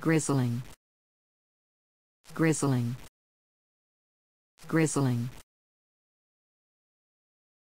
Grizzling. Grizzling. Grizzling.